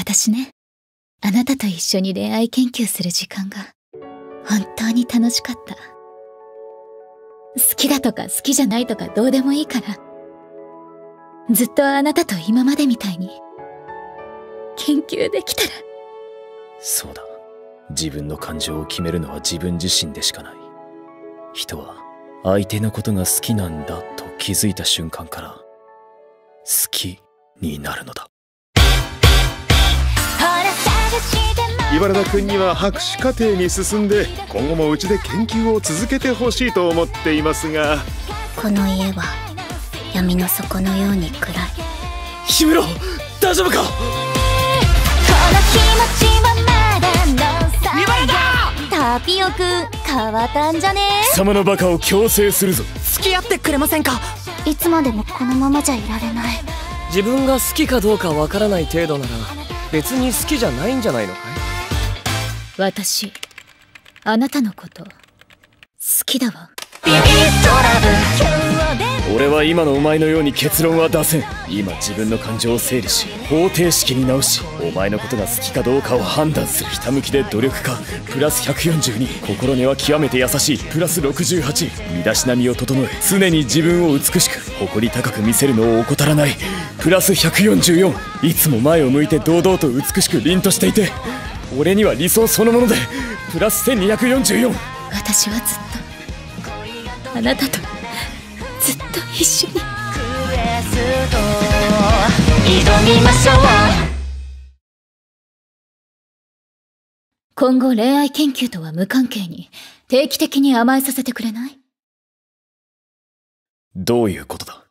私ね、あなたと一緒に恋愛研究する時間が本当に楽しかった。好きだとか好きじゃないとかどうでもいいから、ずっとあなたと今までみたいに研究できたら。そうだ。自分の感情を決めるのは自分自身でしかない。人は相手のことが好きなんだと気づいた瞬間から好きになるのだ。茨田君には博士課程に進んで今後もうちで研究を続けてほしいと思っていますが。この家は闇の底のように暗い。姫ろ大丈夫か？タピオくん変わったんじゃね？貴様のバカを強制するぞ。付き合ってくれませんか？いつまでもこのままじゃいられない。自分が好きかどうかわからない程度なら別に好きじゃないんじゃないのかい？私あなたのこと好きだわ。俺は今のお前のように結論は出せん。今自分の感情を整理し方程式に直しお前のことが好きかどうかを判断するひたむきで努力家プラス142心根は極めて優しい。プラス68身だしなみを整え常に自分を美しく誇り高く見せるのを怠らない。プラス144いつも前を向いて堂々と美しく凛としていて俺には理想そのものでプラス1244私はずっとあなたとずっと一緒に。挑みましょう今後恋愛研究とは無関係に定期的に甘えさせてくれない？どういうことだ？